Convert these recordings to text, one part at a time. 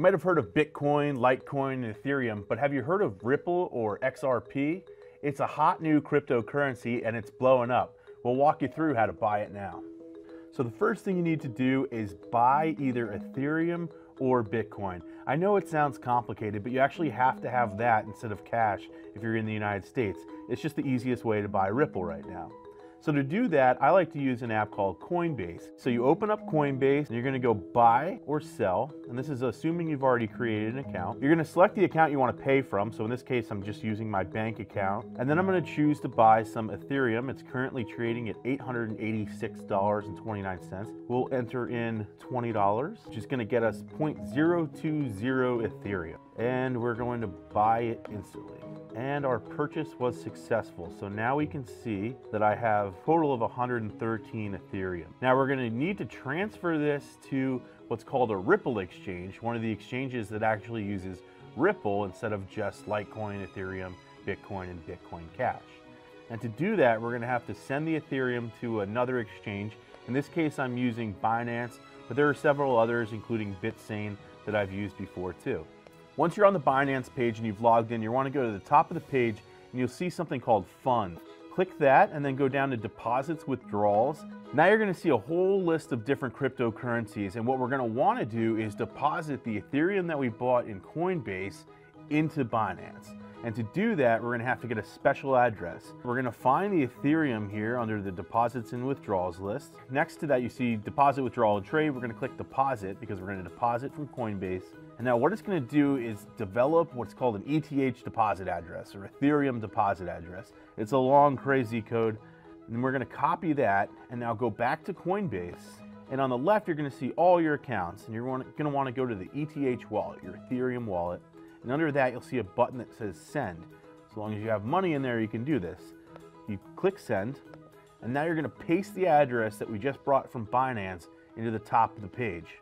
You might have heard of Bitcoin, Litecoin, and Ethereum, but have you heard of Ripple or XRP? It's a hot new cryptocurrency and it's blowing up. We'll walk you through how to buy it now. So the first thing you need to do is buy either Ethereum or Bitcoin. I know it sounds complicated, but you actually have to have that instead of cash if you're in the United States. It's just the easiest way to buy Ripple right now. So to do that, I like to use an app called Coinbase. So you open up Coinbase and you're gonna go buy or sell. And this is assuming you've already created an account. You're gonna select the account you wanna pay from. So in this case, I'm just using my bank account. And then I'm gonna choose to buy some Ethereum. It's currently trading at $886.29. We'll enter in $20, which is gonna get us 0.020 Ethereum. And we're going to buy it instantly and our purchase was successful. So now we can see that I have a total of 113 Ethereum. Now we're gonna need to transfer this to what's called a Ripple exchange, one of the exchanges that actually uses Ripple instead of just Litecoin, Ethereum, Bitcoin, and Bitcoin Cash. And to do that, we're gonna have to send the Ethereum to another exchange. In this case, I'm using Binance, but there are several others, including BitSane, that I've used before too. Once you're on the Binance page and you've logged in, you want to go to the top of the page and you'll see something called Funds. Click that and then go down to Deposits Withdrawals. Now you're going to see a whole list of different cryptocurrencies and what we're going to want to do is deposit the Ethereum that we bought in Coinbase into Binance. And to do that, we're gonna have to get a special address. We're gonna find the Ethereum here under the deposits and withdrawals list. Next to that, you see deposit, withdrawal, and trade. We're gonna click deposit because we're gonna deposit from Coinbase. And now what it's gonna do is develop what's called an ETH deposit address or Ethereum deposit address. It's a long, crazy code. And we're gonna copy that and now go back to Coinbase. And on the left, you're gonna see all your accounts and you're gonna wanna go to the ETH wallet, your Ethereum wallet. And under that, you'll see a button that says send. As long as you have money in there, you can do this. You click send, and now you're gonna paste the address that we just brought from Binance into the top of the page.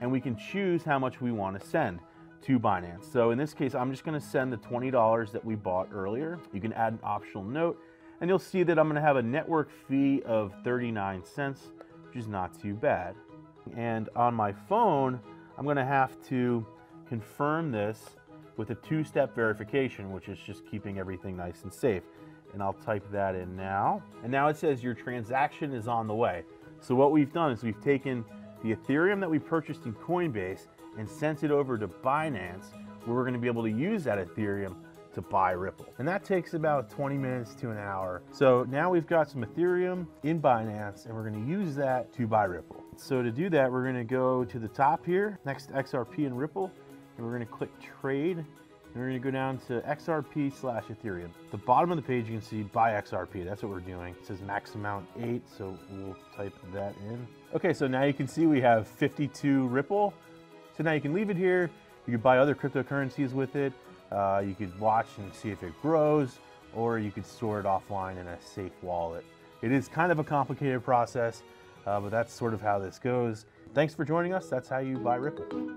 And we can choose how much we wanna send to Binance. So in this case, I'm just gonna send the $20 that we bought earlier. You can add an optional note, and you'll see that I'm gonna have a network fee of 39 cents, which is not too bad. And on my phone, I'm gonna have to confirm this with a two-step verification, which is just keeping everything nice and safe. And I'll type that in now. And now it says your transaction is on the way. So what we've done is we've taken the Ethereum that we purchased in Coinbase and sent it over to Binance, where we're gonna be able to use that Ethereum to buy Ripple. And that takes about 20 minutes to an hour. So now we've got some Ethereum in Binance and we're gonna use that to buy Ripple. So to do that, we're gonna go to the top here, next to XRP and Ripple, and we're going to click trade and we're to go down to XRP slash Ethereum. The bottom of the page you can see buy XRP. That's what we're doing. It says max amount 8, so we'll type that in. Okay, so now you can see we have 52 Ripple. So now you can leave it here. You can buy other cryptocurrencies with it. Uh, you could watch and see if it grows, or you could store it offline in a safe wallet. It is kind of a complicated process, uh, but that's sort of how this goes. Thanks for joining us. That's how you buy Ripple.